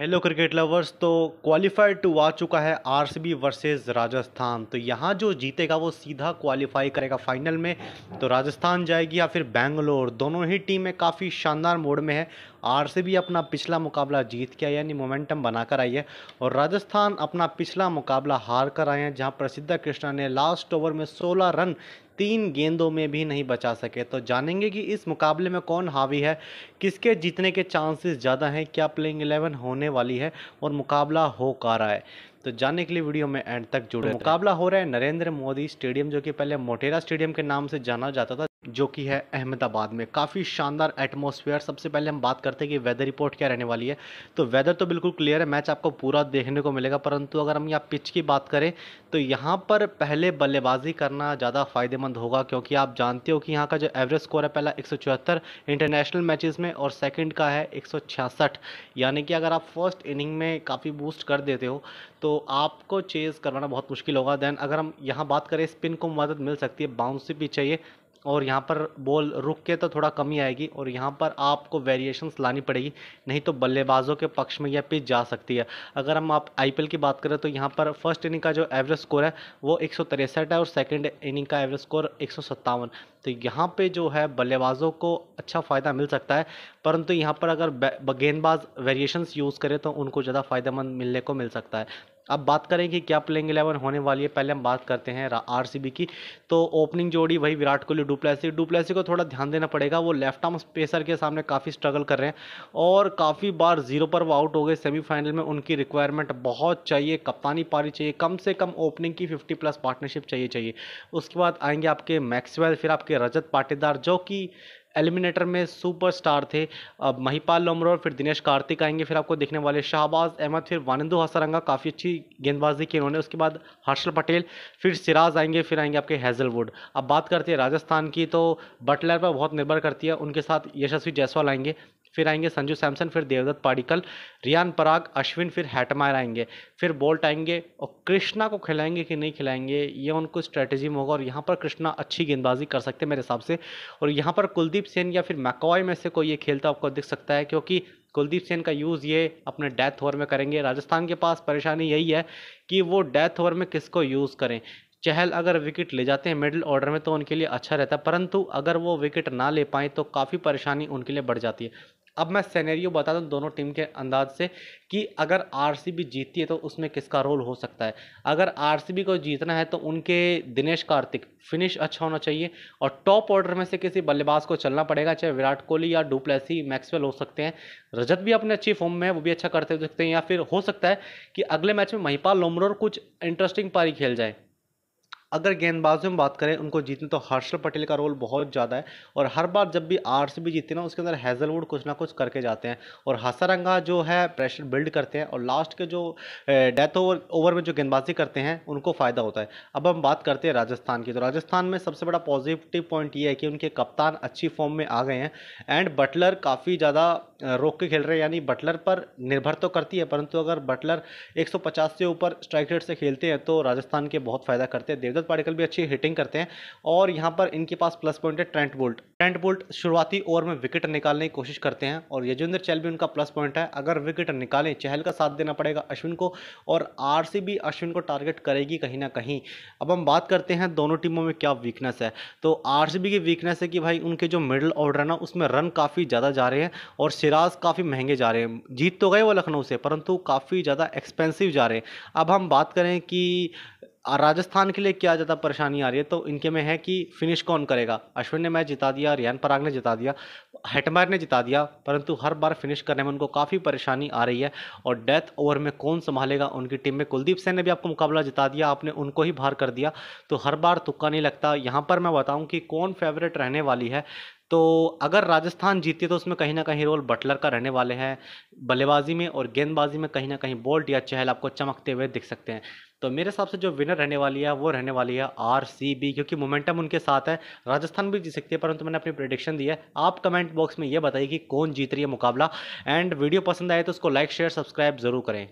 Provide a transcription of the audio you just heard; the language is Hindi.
हेलो क्रिकेट लवर्स तो क्वालिफाइड टू आ चुका है आरसीबी वर्सेस राजस्थान। तो यहाँ जो जीतेगा वो सीधा क्वालिफाई करेगा फाइनल में। तो राजस्थान जाएगी या फिर बेंगलोर। दोनों ही टीमें काफ़ी शानदार मोड में है। आरसीबी अपना पिछला मुकाबला जीत के यानी मोमेंटम बनाकर आई है। और राजस्थान अपना पिछला मुकाबला हार कर आए हैं, जहाँ प्रसिद्ध कृष्णा ने लास्ट ओवर में 16 रन तीन गेंदों में भी नहीं बचा सके। तो जानेंगे कि इस मुकाबले में कौन हावी है, किसके जीतने के चांसेस ज़्यादा हैं, क्या प्लेइंग एलेवन होने वाली है और मुकाबला हो का रहा है। तो जानने के लिए वीडियो में एंड तक जुड़े तो मुकाबला हो रहा है नरेंद्र मोदी स्टेडियम जो कि पहले मोटेरा स्टेडियम के नाम से जाना जाता था जो कि है अहमदाबाद में। काफ़ी शानदार एटमॉस्फेयर सबसे पहले हम बात करते हैं कि वेदर रिपोर्ट क्या रहने वाली है। तो वेदर तो बिल्कुल क्लियर है मैच आपको पूरा देखने को मिलेगा परंतु अगर हम यहाँ पिच की बात करें तो यहाँ पर पहले बल्लेबाजी करना ज़्यादा फ़ायदेमंद होगा क्योंकि आप जानते हो कि यहाँ का जो एवरेज स्कोर है पहला एक सौ चौहत्तर इंटरनेशनल मैचेस में और सेकेंड का है एक सौ छियासठ। यानी कि अगर आप फ़र्स्ट इनिंग में काफ़ी बूस्ट कर देते हो तो आपको चेज़ करवाना बहुत मुश्किल होगा। देन अगर हम यहाँ बात करें, स्पिन को मदद मिल सकती है, बाउंसी पिच चाहिए और यहाँ पर बॉल रुक के तो थोड़ा कमी आएगी और यहाँ पर आपको वेरिएशंस लानी पड़ेगी, नहीं तो बल्लेबाजों के पक्ष में यह पिच जा सकती है। अगर हम आप आईपीएल की बात करें तो यहाँ पर फ़र्स्ट इनिंग का जो एवरेज स्कोर है, वो एक है और सेकेंड इनिंग का एवरेज स्कोर एक सौ सत्तावन। तो यहाँ पे जो है बल्लेबाजों को अच्छा फ़ायदा मिल सकता है, परंतु यहाँ पर अगर गेंदबाज वेरिएशंस यूज़ करें तो उनको ज़्यादा फ़ायदेमंद मिलने को मिल सकता है। अब बात करें कि क्या प्लेइंग एलेवन होने वाली है, पहले हम बात करते हैं आरसीबी की। तो ओपनिंग जोड़ी वही विराट कोहली डुप्लेसी डुप्लेसी को थोड़ा ध्यान देना पड़ेगा, वो लेफ़्ट आर्म स्पेसर के सामने काफ़ी स्ट्रगल कर रहे हैं और काफ़ी बार ज़ीरो पर वो आउट हो गए सेमीफाइनल में, उनकी रिक्वायरमेंट बहुत चाहिए, कप्तानी पारी चाहिए, कम से कम ओपनिंग की फिफ्टी प्लस पार्टनरशिप चाहिए चाहिए। उसके बाद आएँगे आपके मैक्सवेल फिर आपके रजत पाटीदार, जो कि एलिमिनेटर में सुपरस्टार थे। अब महिपाल लोमरो फिर दिनेश कार्तिक आएँगे, फिर आपको देखने वाले शाहबाज, अहमद, फिर वानिंदु हसरंगा, काफ़ी अच्छी गेंदबाजी की उन्होंने उसके बाद हर्षल पटेल, फिर सिराज आएँगे, फिर आएँगे आपके हैज़लवुड अब बात करते हैं राजस्थान की तो बटलर पर बहुत निर्भर करती है। उनके साथ यशस्वी जायसवाल आएँगे। फिर आएँगे संजू सैमसन, फिर देवदत्त पाडिकल, रियान पराग, अश्विन, फिर हैटमायर आएँगे। फिर बोल्ट आएँगे और कृष्णा को खिलाएँगे कि नहीं खिलाएँगे, ये उनको स्ट्रेटजी में होगा। और यहाँ पर कृष्णा अच्छी गेंदबाजी कर सकते हैं मेरे हिसाब से। और यहाँ पर कुलदीप सेन या फिर मैकॉय में से कोई ये खेलता आपको दिख सकता है, क्योंकि कुलदीप सेन का यूज़ ये अपने डेथ ओवर में करेंगे। राजस्थान के पास परेशानी यही है कि वो डेथ ओवर में किसको यूज़ करें? चहल अगर विकेट ले जाते हैं मिडिल ऑर्डर में तो उनके लिए अच्छा रहता है। परंतु अगर वो विकेट ना ले पाएँ तो काफ़ी परेशानी उनके लिए बढ़ जाती है। अब मैं सैनरियो बता दूँ दोनों टीम के अंदाज से कि अगर आरसीबी जीतती है तो उसमें किसका रोल हो सकता है। अगर आरसीबी को जीतना है तो उनके दिनेश कार्तिक फिनिश अच्छा होना चाहिए और टॉप ऑर्डर में से किसी बल्लेबाज को चलना पड़ेगा, चाहे विराट कोहली या डुप्लेसी मैक्सवेल हो सकते हैं। रजत भी अपने अच्छी फॉर्म में है, वो भी अच्छा करते हो सकते हैं या फिर हो सकता है कि अगले मैच में महिपाल लोमरोर कुछ इंटरेस्टिंग पारी खेल जाए। अगर गेंदबाजों में बात करें, उनको जीतने तो हर्षल पटेल का रोल बहुत ज़्यादा है और हर बार जब भी आर जीतती ना, उसके अंदर हैज़लवुड कुछ ना कुछ करके जाते हैं और हसरंगा जो है प्रेशर बिल्ड करते हैं और लास्ट के जो डेथ ओवर ओवर में जो गेंदबाजी करते हैं, उनको फ़ायदा होता है। अब हम बात करते हैं राजस्थान की। तो राजस्थान में सबसे बड़ा पॉजिटिव पॉइंट ये है कि उनके कप्तान अच्छी फॉर्म में आ गए हैं एंड बटलर काफ़ी ज़्यादा रोक के खेल रहे हैं। यानी बटलर पर निर्भर तो करती है, परंतु अगर बटलर 150 से ऊपर स्ट्राइक रेट से खेलते हैं तो राजस्थान के बहुत फ़ायदा करते हैं। देवदत्त पाटिकल भी अच्छी हिटिंग करते हैं और यहाँ पर इनके पास प्लस पॉइंट है ट्रेंट बोल्ट ट्रेंट बोल्ट शुरुआती ओवर में विकेट निकालने की कोशिश करते हैं और यजेंद्र चहल भी उनका प्लस पॉइंट है। अगर विकेट निकालें, चहल का साथ देना पड़ेगा अश्विन को और आरसीबी अश्विन को टारगेट करेगी कहीं ना कहीं। अब हम बात करते हैं दोनों टीमों में क्या वीकनेस है। तो आरसीबी की वीकनेस है कि भाई उनके जो मिडल ऑर्डर है ना, उसमें रन काफ़ी ज़्यादा जा रहे हैं और सिराज काफ़ी महँगे जा रहे हैं। जीत तो गए वो लखनऊ से, परंतु काफ़ी ज़्यादा एक्सपेंसिव जा रहे हैं। अब हम बात करें कि राजस्थान के लिए क्या ज़्यादा परेशानी आ रही है? तो इनके में है कि फिनिश कौन करेगा? अश्विन ने मैच जिता दिया, रियान पराग ने जिता दिया हेटमायर ने जिता दिया, परंतु हर बार फिनिश करने में उनको काफ़ी परेशानी आ रही है। और डेथ ओवर में कौन संभालेगा उनकी टीम में? कुलदीप सेन ने भी आपको मुकाबला जिता दिया, आपने उनको ही बाहर कर दिया। तो हर बार तुक्का नहीं लगता। यहाँ पर मैं बताऊँ कि कौन फेवरेट रहने वाली है? तो अगर राजस्थान जीती तो उसमें कहीं ना कहीं रोल बटलर का रहने वाले हैं। बल्लेबाजी में और गेंदबाजी में कहीं ना कहीं बोल्ट या चहल आपको चमकते हुए दिख सकते हैं। तो मेरे हिसाब से जो विनर रहने वाली है, वो रहने वाली है आर सी बी क्योंकि मोमेंटम उनके साथ है। राजस्थान भी जीत सकती है, परंतु मैंने अपनी प्रोडिक्शन दी है। आप कमेंट बॉक्स में ये बताइए कि कौन जीत रही है मुकाबला। एंड वीडियो पसंद आए तो उसको लाइक शेयर सब्सक्राइब ज़रूर करें।